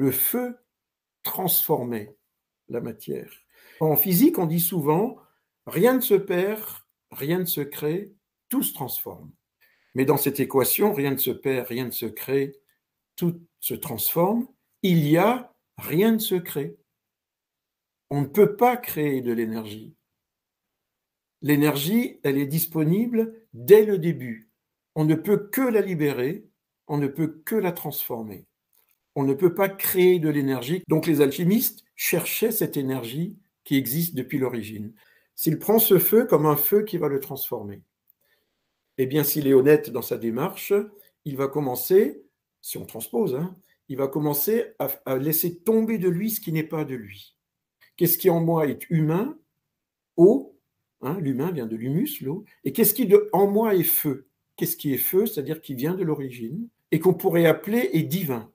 le feu transformait la matière. En physique, on dit souvent, rien ne se perd, rien ne se crée, tout se transforme. Mais dans cette équation, rien ne se perd, rien ne se crée, tout se transforme. Il y a rien ne se crée. On ne peut pas créer de l'énergie. L'énergie, elle est disponible dès le début. On ne peut que la libérer, on ne peut que la transformer. On ne peut pas créer de l'énergie. Donc les alchimistes cherchaient cette énergie qui existe depuis l'origine. S'il prend ce feu comme un feu qui va le transformer, eh bien s'il est honnête dans sa démarche, il va commencer, si on transpose, hein, il va commencer à, laisser tomber de lui ce qui n'est pas de lui. Qu'est-ce qui en moi est humain, eau, hein, l'humain vient de l'humus, l'eau, et qu'est-ce qui en moi est feu? Qu'est-ce qui est feu C'est-à-dire qui vient de l'origine et qu'on pourrait appeler est divin?